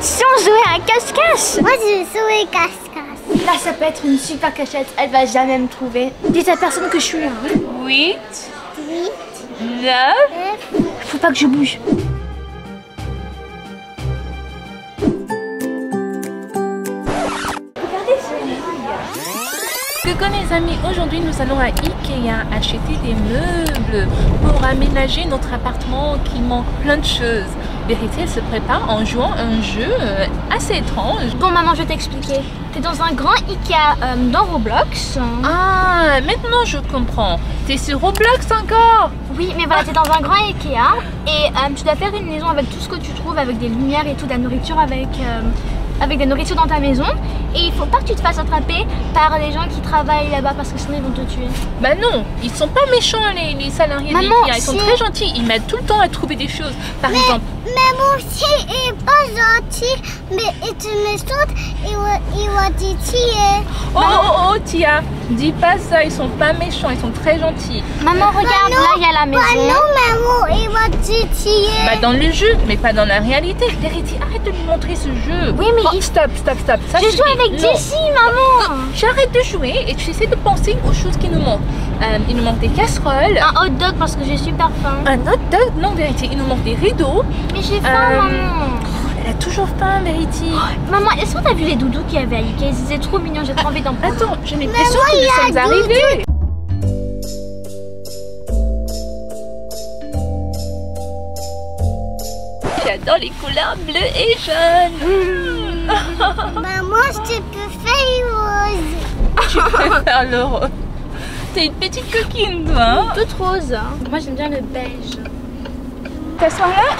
Si on jouait à cache-cache Moi, je jouais cache-cache. Là, ça peut être une super cachette. Elle va jamais me trouver. Dis à personne que je suis là. 8, 8, 9, 9, Faut pas que je bouge. Coucou les amis, aujourd'hui nous allons à Ikea acheter des meubles pour aménager notre appartement qui manque plein de choses. Vérité, elle se prépare en jouant un jeu euh, assez étrange. Bon, maman, je vais t'expliquer. T'es dans un grand Ikea euh, dans Roblox. Ah, maintenant je comprends. T'es sur Roblox encore? Oui, mais voilà, t'es dans un grand Ikea et euh, tu dois faire une maison avec tout ce que tu trouves, avec des lumières et tout, de la nourriture avec, euh, avec de la nourriture dans ta maison. Et il faut pas que tu te fasses attraper par les gens qui travaillent là-bas parce que sinon ils vont te tuer. Bah non, ils sont pas méchants les, les salariés Maman, ils sont très gentils. Ils m'aident tout le temps à trouver des choses. Par exemple, Mais mon aussi est pas gentil, mais est une méchante va- il va te tuer. oh oh oh Tia, dis pas ça, ils sont pas méchants, ils sont très gentils. Maman, regarde, là il y a la Bah maison. non, maman, il va te tuer. Bah dans le jeu, mais pas dans la réalité. Verity, arrête de lui montrer ce jeu. Oui, mais Oh, il- stop, stop, stop. Ça Je joue avec. Jessie, maman. J'arrête de jouer et tu essaies de penser aux choses qui nous manquent. Euh, il nous manque des casseroles. Un hot dog parce que j'ai super faim. Un hot dog, non Verity, il nous manque des rideaux. Mais j'ai faim, Euh, maman. Elle a toujours faim, Verity. Maman, est-ce qu'on a vu les doudous qu'il y avait à Ikea? Ils étaient trop mignons, j'ai trop envie d'en prendre. Attends, j'ai l'impression que nous sommes arrivés. J'adore les couleurs bleues et jaunes. Bah moi, je peux faire rose. Tu préfères le rose. T'es une petite coquine, toi. Hein Toute rose. Moi j'aime bien le beige. T'asseoir là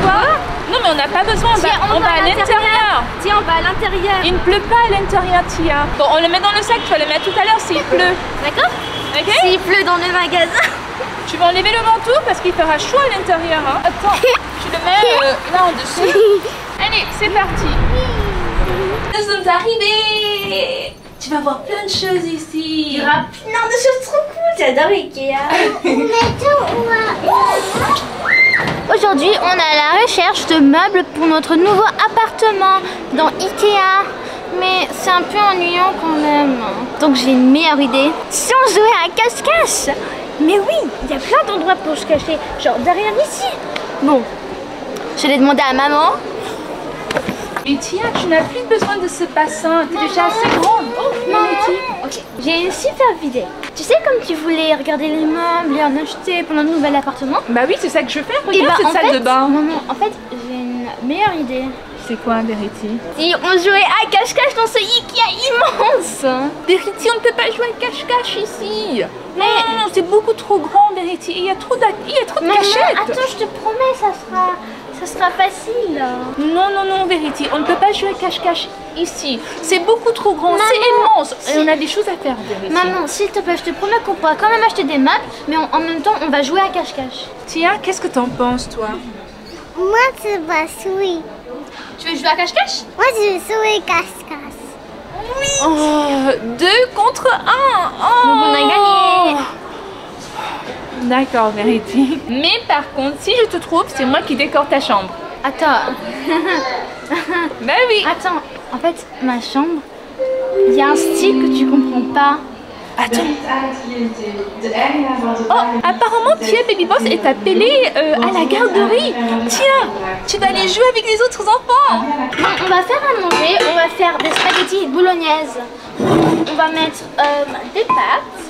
Quoi? Non, mais on n'a pas besoin. On va, à l'intérieur. Tiens, on va à l'intérieur. Il ne pleut pas à l'intérieur, Tia. Bon, on le met dans le sac. Tu vas le mettre tout à l'heure s'il pleut. D'accord Ok? S'il pleut dans le magasin. Tu vas enlever le manteau parce qu'il fera chaud à l'intérieur. Hein. Attends, tu le mets euh, là en dessous. Allez, c'est parti. Nous sommes arrivés. Tu vas voir plein de choses ici. Il y aura plein de choses trop cool. J'adore Ikea. Aujourd'hui, on est à la recherche de meubles pour notre nouveau appartement dans Ikea. Mais c'est un peu ennuyant quand même. Donc j'ai une meilleure idée. Si on jouait à cache-cache Mais oui, il y a plein d'endroits pour se cacher. Genre derrière ici. Bon, je vais demander à maman. Mais Tia, tu n'as plus besoin de ce bassin. T'es déjà assez grande. Oh, Maman, ok, j'ai une super idée. Tu sais comme tu voulais regarder les meubles et en acheter pour notre nouvel appartement? Bah oui, c'est ça que je fais. Eh Regarde en cette salle fait, de bain. Maman, en fait, j'ai une meilleure idée. C'est quoi, Verity? Si on jouait à cache-cache dans ce Ikea immense Verity, on ne peut pas jouer à cache-cache ici. Non, non, non, c'est beaucoup trop grand, Verity. Il y a trop, d'a- il y a trop de Maman, cachettes. attends, je te promets, ça sera, ça sera facile. Non, non, non, Verity, on ne peut pas jouer à cache-cache ici. C'est beaucoup trop grand, c'est immense. si- Et on a des choses à faire, Verity. Maman, s'il te plaît, je te promets qu'on pourra quand même acheter des meubles, mais en, en même temps, on va jouer à cache-cache. Tia, qu'est-ce que t'en penses, toi? Moi, je vais jouer. Tu veux jouer à cache-cache? Moi, je vais jouer cache-cache. Oh, deux contre un. Oh. Donc on a gagné. D'accord, Verity. Mais par contre, si je te trouve, c'est moi qui décore ta chambre. Attends, Bah oui. attends. En fait, ma chambre, il y a un style que tu comprends pas. Attends. Oh, apparemment, Tia Baby Boss est appelée euh, à la garderie. Tiens, tu vas aller jouer avec les autres enfants. On va faire à manger, on va faire des spaghettis bolognaises. On va mettre euh, des pâtes.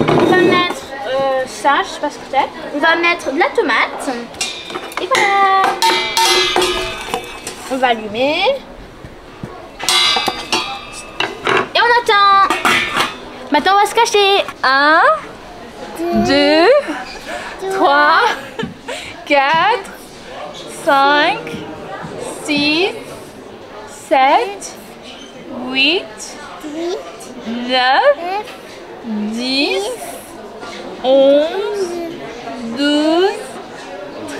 On va mettre euh, ça, je sais pas ce que c'est. On va mettre de la tomate. Et voilà. On va allumer. Et on attend. Maintenant, on va se cacher. Un, deux, trois, quatre, cinq, six, sept, huit, 8, neuf, 9, dix, onze, douze,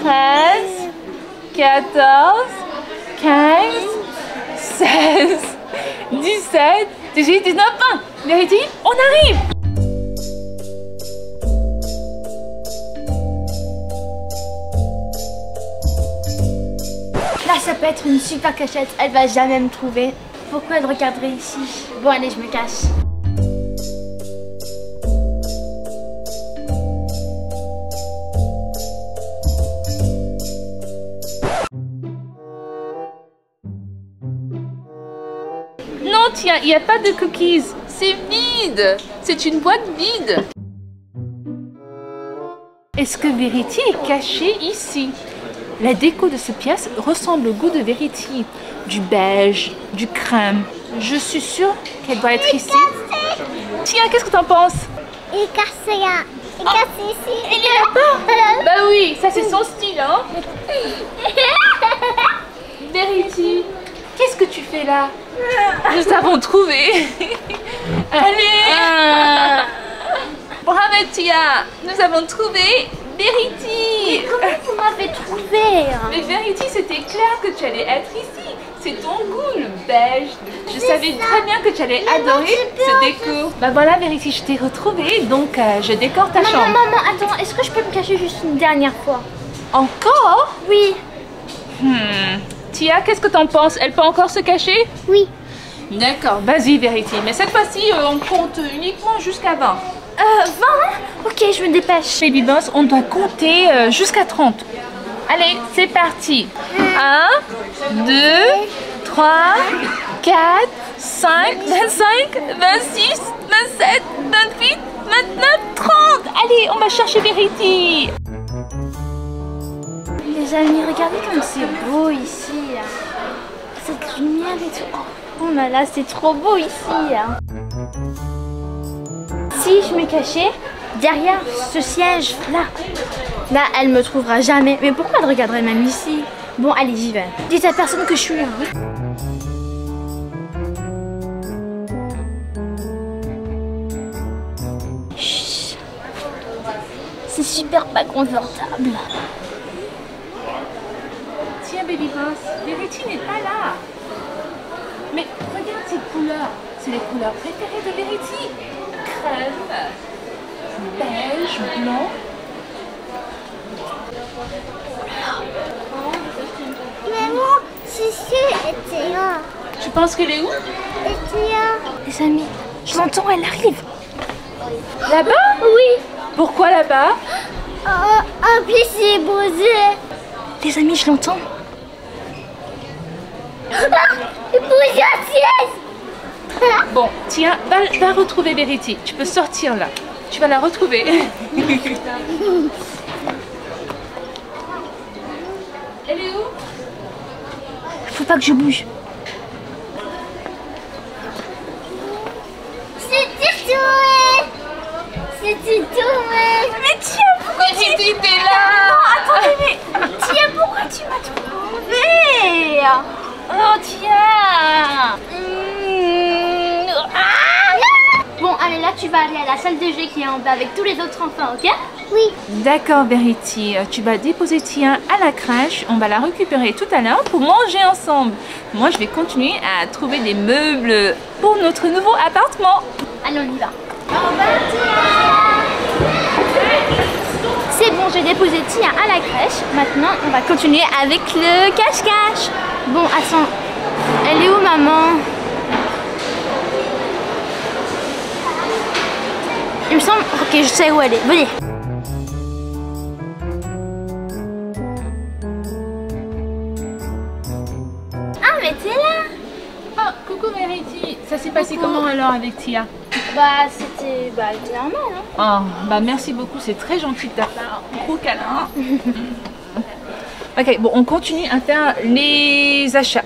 treize, quatorze, quinze, seize, dix-sept, dix-huit, dix-neuf, vingt. Verity, on arrive ça peut être une super cachette. Elle va jamais me trouver. Pourquoi elle regarderait ici Bon, allez, je me cache. Tiens, il n'y a pas de cookies. C'est vide. C'est une boîte vide. Est-ce que Verity est cachée ici? La déco de cette pièce ressemble au goût de Verity. Du beige, du crème. Je suis sûre qu'elle doit être ici. Tiens, qu'est-ce que t'en penses? Il est cassé là. Il est cassé ici. Il est là-bas Bah oui, ça c'est son style, hein Verity, qu'est-ce que tu fais là Nous t'avons trouvé. Allez Bravo Tia, nous avons trouvé Verity. Comment vous m'avez trouvé Mais Verity, c'était clair que tu allais être ici. C'est ton goût, le beige. Je savais très bien que tu allais adorer ce déco. Bah voilà Verity, je t'ai retrouvée, donc euh, je décore ta Maman, chambre. maman, attends, est-ce que je peux me cacher juste une dernière fois? Encore? Oui. Hmm. Tia, qu'est-ce que t'en penses? Elle peut encore se cacher? Oui. D'accord, vas-y Verity. Mais cette fois-ci, euh, on compte uniquement jusqu'à 20. Euh, 20 Ok, je me dépêche. Baby Boss, on doit compter euh, jusqu'à 30. Allez, c'est parti. 1, 2, 3, 4, 5, 25, 26, 27, 28, 29, 30. Allez, on va chercher Verity. Les amis, regardez comme c'est beau ici. Cette lumière et tout. Oh là là, c'est trop beau ici. Si je me cachais derrière ce siège là, là, elle me trouvera jamais. Mais pourquoi elle regarderait même ici? Bon, allez, j'y vais. Dites à personne que je suis là. hein. C'est super pas confortable. Boss, Verity n'est pas là. Mais regarde ces couleurs. C'est les couleurs préférées de Verity. Crème, beige, blanc. Maman, Cici était là. Tu penses qu'elle est où? Était là. Les amis, je l'entends, elle arrive. Là-bas? Oui. Pourquoi là-bas? Oh, en plus, c'est. Les amis, je l'entends. Il bouge la siège. Bon, tiens, va, va retrouver Verity. Tu peux sortir là. Tu vas la retrouver. Elle est où? Faut pas que je bouge. C'était touré. C'était touré. Mais tiens, pourquoi Verity, t'es là? Attendez, mais tiens, pourquoi tu m'as trouvé Oh, tiens Mmh. Ah Bon, allez, là, tu vas aller à la salle de jeu qui est en bas avec tous les autres enfants, ok? Oui. D'accord, Verity. Euh, Tu vas déposer Tia à la crèche. On va la récupérer tout à l'heure pour manger ensemble. Moi, je vais continuer à trouver des meubles pour notre nouveau appartement. Allez, on y va. C'est bon, j'ai déposé Tia à la crèche. Maintenant, on va continuer avec le cache-cache. Bon, attends. Elle est où, maman Il me semble... Ok, je sais où elle est. Venez. Ah, mais t'es là Oh, coucou Verity. Ça s'est passé comment alors avec Tia Bah, c'était bah, normal, hein. Oh, bah merci beaucoup, c'est très gentil de ta part. Gros câlin. ok, bon, on continue à faire les achats.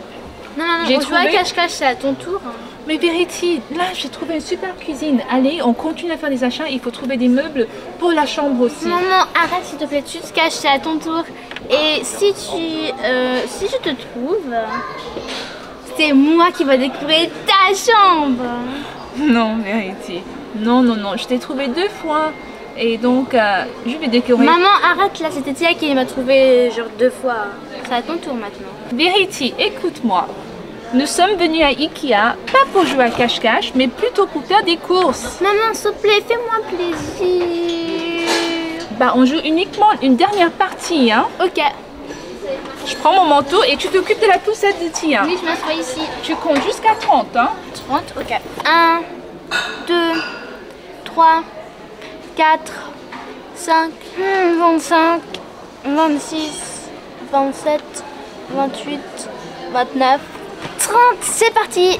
Non, non, non, J'ai trouvé- cache-cache, c'est à ton tour. hein. Mais Verity, là j'ai trouvé une super cuisine. Allez, on continue à faire des achats. Il faut trouver des meubles pour la chambre aussi. Maman, arrête s'il te plaît, tu te caches, c'est à ton tour. Et si tu, euh, si je te trouve, c'est moi qui va découvrir ta chambre. Non, Verity. Non, non, non. Je t'ai trouvé deux fois. Et donc, euh, je vais décorer. Maman, arrête là, c'était Tia qui m'a trouvé genre deux fois. C'est à ton tour maintenant. Verity, écoute-moi. Nous sommes venus à Ikea, pas pour jouer à cache-cache, mais plutôt pour faire des courses. Maman, s'il te plaît, fais-moi plaisir. Bah, on joue uniquement une dernière partie, hein. Ok. Je prends mon manteau et tu t'occupes de la poussette de Tia. Oui, je m'assois ici. Tu comptes jusqu'à 30, hein 30, ok. 1, 2, 3, 4, 5, 25, 26, 27, 28, 29, 30. C'est parti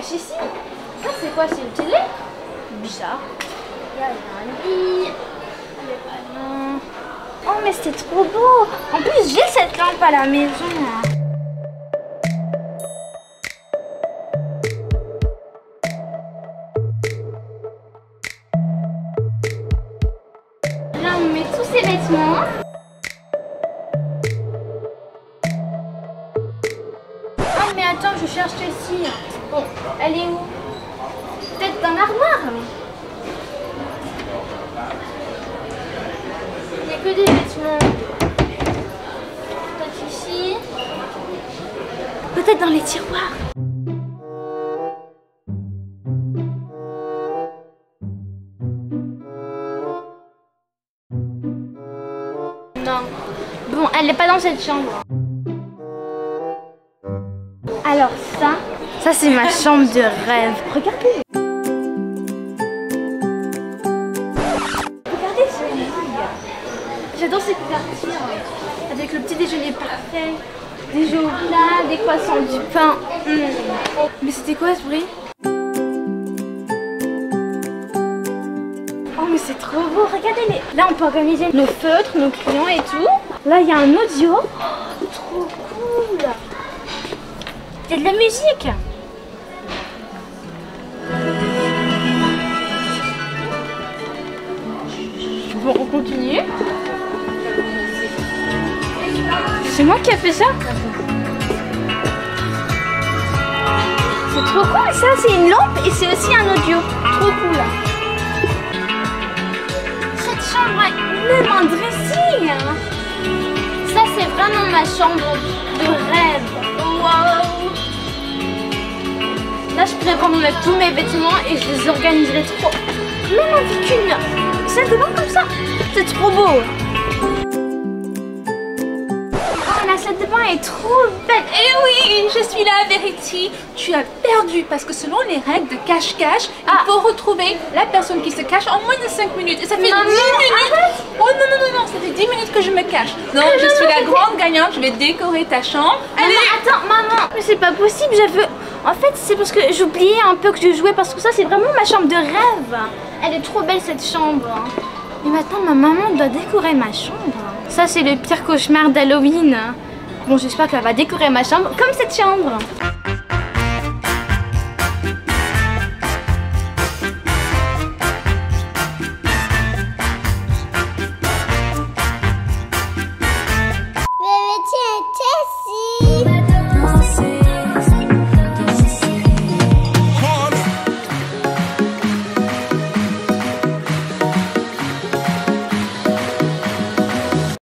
ici. Ça, c'est quoi? C'est une télé Bizarre. Il y a un lit. Oh, mais c'était trop beau. En plus, j'ai cette lampe à la maison. là. Peut-être dans l'armoire Il n'y a que des vêtements. Peut-être ici. Peut-être dans les tiroirs. Non. Bon, elle n'est pas dans cette chambre. Alors ça, ça c'est ma chambre de rêve. Regardez parfait. Des plat, des croissants, du pain. Mm. Mais c'était quoi ce bruit? Oh mais c'est trop beau, regardez-les Là on peut organiser nos feutres, nos crayons et tout. Là il y a un audio. Oh, trop cool Il y a de la musique Bon, on continue. C'est moi qui ai fait ça C'est trop cool ça, c'est une lampe et c'est aussi un audio. Trop cool. Cette chambre a même un dressing. Ça c'est vraiment ma chambre de rêve. Là je pourrais mettre tous mes vêtements et je les organiserai trop. Même avec une salle de comme ça. C'est trop beau. Est trop belle. Eh oui, je suis là, Verity. Tu as perdu parce que selon les règles de cache-cache, Ah. il faut retrouver la personne qui se cache en moins de 5 minutes. Et ça fait 10 Maman, minutes. arrête. Oh non, non, non, non, ça fait 10 minutes que je me cache. Donc, Ah, je suis la grande gagnante. Je vais décorer ta chambre. Allez, Maman, attends, maman. Mais c'est pas possible, j'avais... En fait, c'est parce que j'oubliais un peu que je jouais parce que ça, c'est vraiment ma chambre de rêve. Elle est trop belle, cette chambre. Mais maintenant, ma maman doit décorer ma chambre. Ça, c'est le pire cauchemar d'Halloween. Bon, j'espère qu'elle va décorer ma chambre comme cette chambre.